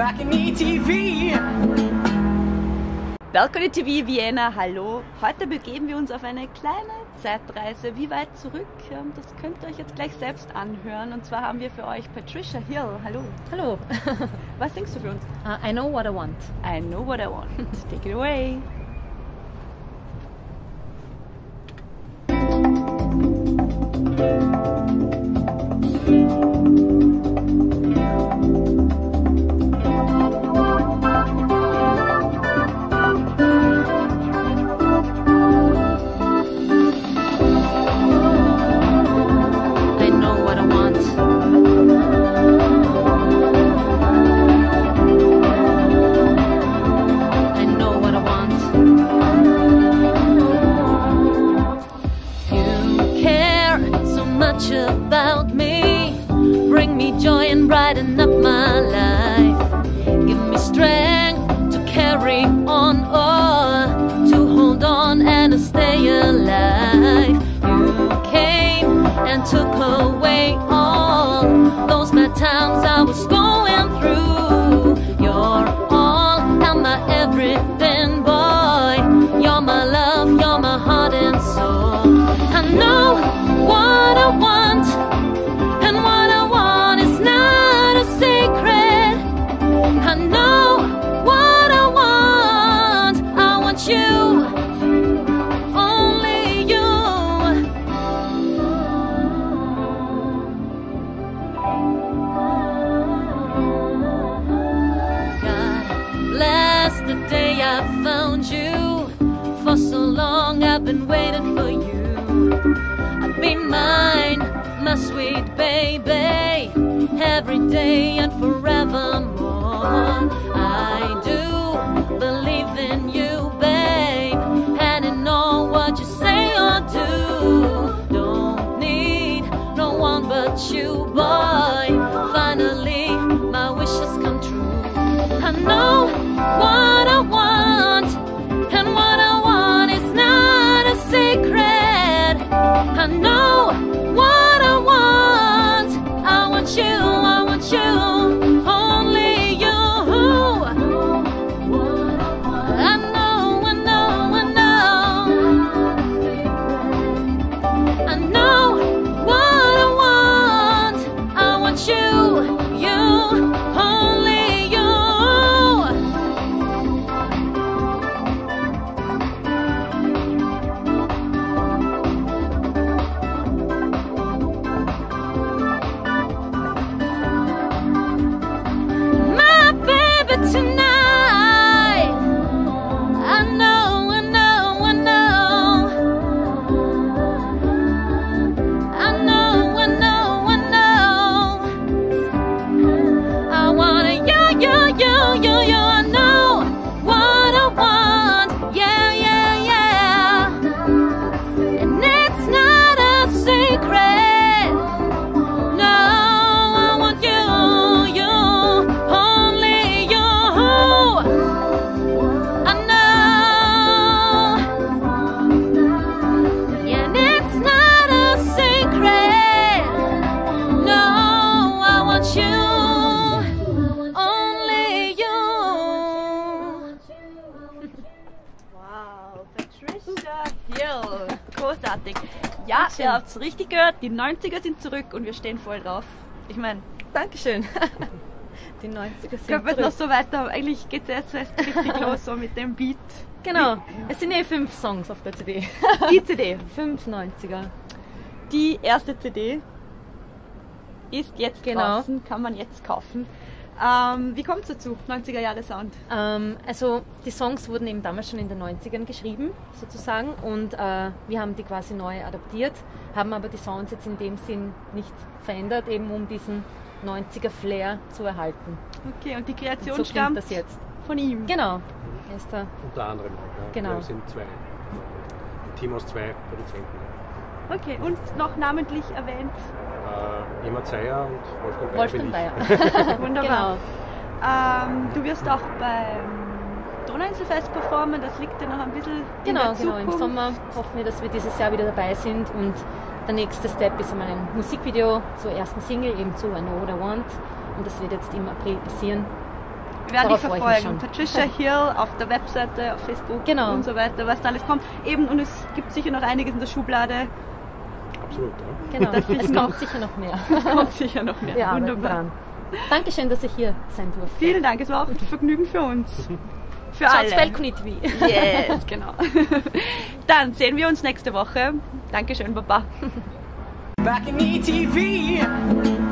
Balcony TV. Balcony TV Vienna, hallo. Heute begeben wir uns auf eine kleine Zeitreise. Wie weit zurück? Ähm, Das könnt ihr euch jetzt gleich selbst anhören. Und zwar haben wir für euch Patricia Hill. Hallo. Hallo. Was singst du für uns? Uh, I know what I want. I know what I want. Take it away. About me. Bring me joy and brighten up my life. Give me strength to carry on or to hold on and stay alive. You came and took away all the day I found you. For so long I've been waiting for you. I'll be mine, my sweet baby, every day and forevermore. Know 拥有 Patricia Hill. Großartig. Ja, ihr habt es richtig gehört. Die 90er sind zurück und wir stehen voll drauf. Ich meine, Dankeschön. Die 90er sind können wir zurück. noch so weiter. Eigentlich geht es jetzt erst richtig los so mit dem Beat. Genau. Es sind eh fünf Songs auf der CD. Die CD, fünf 90er. die erste CD, ist jetzt Genau. draußen, kann man jetzt kaufen. Ähm, wie kommt es dazu? 90er Jahre Sound. Ähm, also die Songs wurden eben damals schon in den 90ern geschrieben, sozusagen, und äh, wir haben die quasi neu adaptiert, haben aber die Sounds jetzt in dem Sinn nicht verändert, eben um diesen 90er Flair zu erhalten. Okay, und die Und Kreation so klingt stammt das jetzt. von ihm. Genau. Er ist da. Unter anderem. Ja. Genau. Wir sind zwei. Ein Team aus zwei Produzenten. Okay, und noch namentlich erwähnt. Äh, Emma Zeyer und Wolfgang Bayer. Wolfgang Bayer. Wunderbar. Genau. Ähm, du wirst auch beim Donauinselfest performen, das liegt ja noch ein bisschen in Genau, der genau. Im Zukunft. Sommer hoffen wir, dass wir dieses Jahr wieder dabei sind und der nächste Step ist einmal ein Musikvideo zur ersten Single, eben zu I Know What I Want. Und das wird jetzt im April passieren. Wir werden Darauf dich verfolgen. Patricia Hill auf der Webseite, auf Facebook Genau. und so weiter, was da alles kommt. Eben, und es gibt sicher noch einiges in der Schublade. Absolut, ja. Genau, Das es kommt sicher noch mehr. Es kommt sicher noch mehr. Wir arbeiten Wunderbar. dran. Dankeschön, dass ich hier sein durfte. Vielen Dank, es war auch ein Vergnügen für uns. Für Ciao, alle. Spelkunitvi. Yes, genau. Dann sehen wir uns nächste Woche. Dankeschön, Baba. Back in ETV.